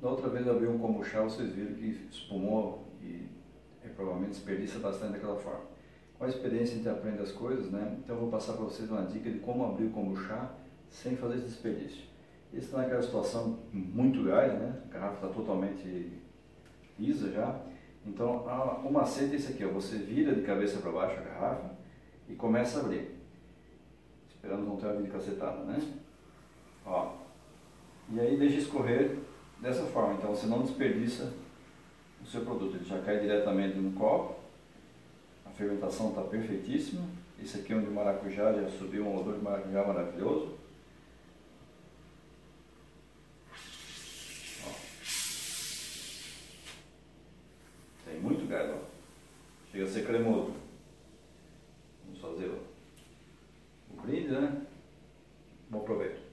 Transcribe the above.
da outra vez eu abri um kombucha, vocês viram que espumou e, e provavelmente desperdiça bastante daquela forma. Com a experiência a gente aprende as coisas, né? Então eu vou passar para vocês uma dica de como abrir o kombucha sem fazer esse desperdício. Esse está naquela situação muito gás, né? A garrafa está totalmente lisa já. Então o macete é esse aqui, ó. você vira de cabeça para baixo a garrafa e começa a abrir. Esperando não ter a vida cacetada, né? Ó. E aí deixa escorrer dessa forma, então você não desperdiça o seu produto, ele já cai diretamente no copo a fermentação está perfeitíssima. Esse aqui é um de maracujá, já subiu um odor de maracujá maravilhoso. Ó. Tem muito gás, ó. Chega a ser cremoso. Vamos fazer ó. o brinde, né? Bom proveito.